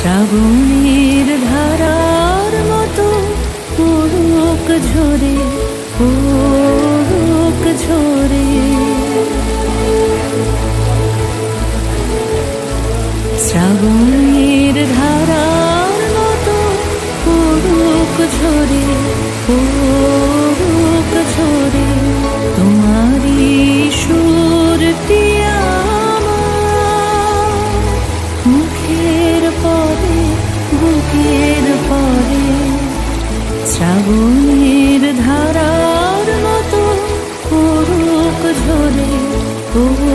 শ্রাবণের ধারার মতো পড়ুক ঝরে পড়ুক ঝরে। শ্রাবণের ধারার মতো পড়ুক ঝরে পড়ুক ঝরে। শ্রাবণের ধারার মতো ধরে ঝরে পড়ুক